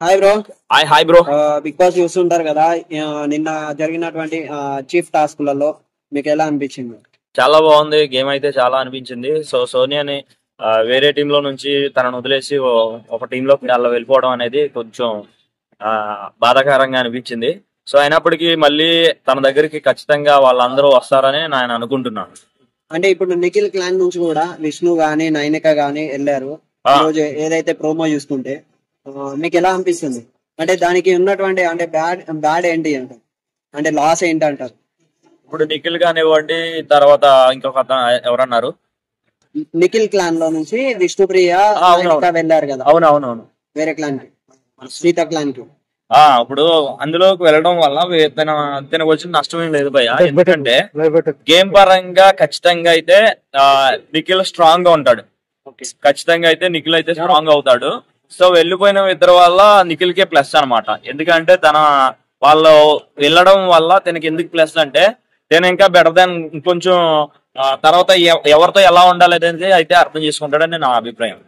Hi bro hi hi bro Bigg Boss చూస్తుంటారు కదా. నిన్న జరిగినటువంటి చీఫ్ టాస్క్లలో మీకు ఎలా అనిపించింది? చాలా బాగుంది. గేమ్ అయితే చాలా అనిపించింది. సో సోనియాని వేరే టీమ్లో నుంచి తనను వదిలేసి ఒక టీమ్లోకి అలా వెళ్ళిపోవడం అనేది కొంచెం ఆ, బాధాకరంగా అనిపించింది. సో అయినప్పటికీ మళ్ళీ తన దగ్గరికి ఖచ్చితంగా వాళ్ళందరూ వస్తారని నేను అనుకుంటున్నాను. అంటే ఇప్పుడు నిఖిల్ క్లాన్ నుంచి కూడా విష్ణు గానీ నైనిక గానీ వెళ్ళారు. ఏదైతే ప్రోమో చూసుకుంటే. మీకు ఎలా అనిపిస్తుంది? అంటే దానికి ఉన్నటువంటి అంటే బ్యాడ్ బ్యాడ్ ఏంటి అంటారు? అంటే లాస్ ఏంటి అంటారు? ఇప్పుడు నిఖిల్ కానివ్వండి తర్వాత ఇంకొక ఎవరన్నారు? నిఖిల్ క్లాన్లో నుంచి విష్ణుప్రియ వెళ్ళారు కదా? అవునవునవును. వేరే క్లాన్కి. సీత క్లాన్కి. ఆ ఇప్పుడు అందులోకి వెళ్ళడం వల్ల తన తనకు వచ్చిన నష్టం ఏం లేదు భయ్య. ఎందుకంటే గేమ్ పరంగా ఖచ్చితంగా అయితే నిఖిల్ స్ట్రాంగ్గా ఉంటాడు. ఖచ్చితంగా అయితే నిఖిల్ అయితే స్ట్రాంగ్ అవుతాడు. సో వెళ్ళిపోయిన ఇద్దరు వల్ల నిఖిల్కే ప్లస్ అన్నమాట. ఎందుకంటే తన వాళ్ళు వెళ్ళడం వల్ల తనకి ఎందుకు ప్లస్ అంటే తను ఇంకా బెటర్ దాన్ కొంచెం తర్వాత ఎవ- ఎవరితో ఎలా ఉండాలి అనేది అయితే అర్థం చేసుకుంటాడని నా అభిప్రాయం.